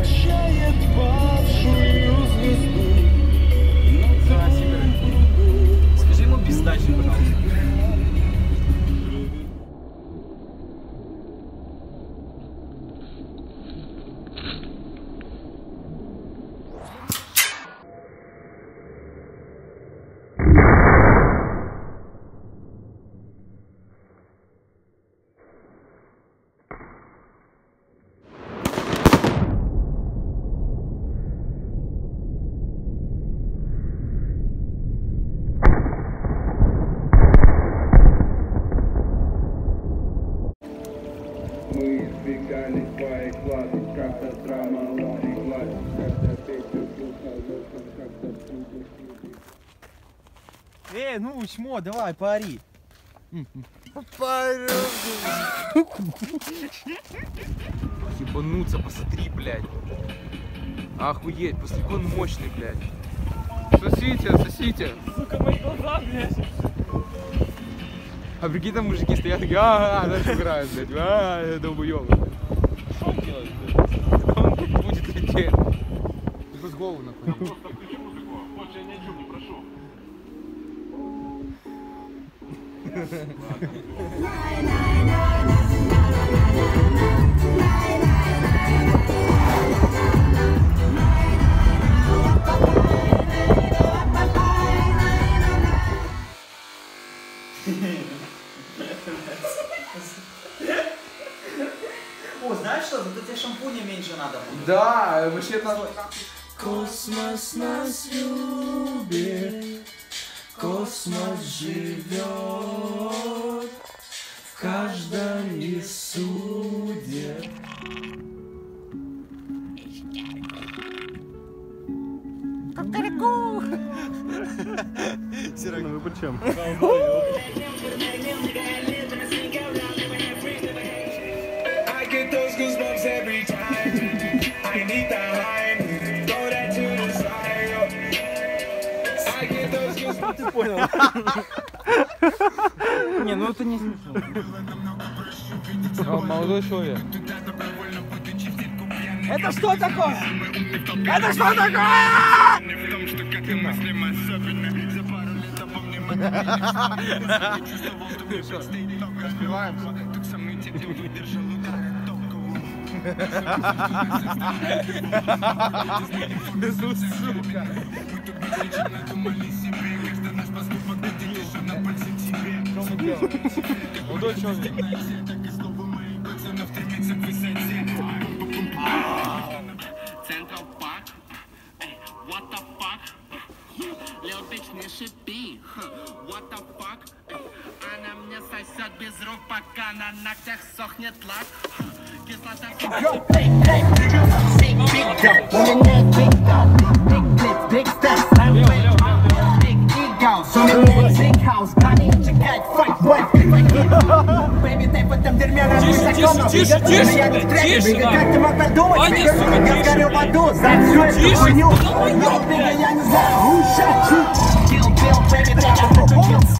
прощает павшую Эй, ну, чмо, давай, пари. Ебануться, посмотри, блядь. Охуеть, посмотри, он мощный, блядь. Сосите, сосите. Сука, мои глаза, блядь. А прикинь, там мужики стоят такие, а, дальше играют, блядь, а, долбоёбы. Что он делает? блядь? Он тут будет лететь. Ты хоть голову нахуй. О, знаешь что? Зато тебе шампуня меньше надо будет. Да, вообще надо... Космос нас любит, космос живет в каждом из судеб. I those goosebumps. Не, ну это не смешно. Молодой человек. Это что такое? Это что такое? Тут со мной те, кто выдержал толкового. Сука. Мы тут бесконечно думали себе к высоте Central Park. Эй, what the fuck? Лил бич, не шипи. Хм, What the fuck? Она мне сосет без рук, пока на ногтях сохнет лак. Хм, Кислота Тише, тише, тише, тише, тише, Как ты мог подумать, Ваня, сука, как в аду За всю эту хуйню, но я не знаю, лучше Kill, kill, baby, that's a performance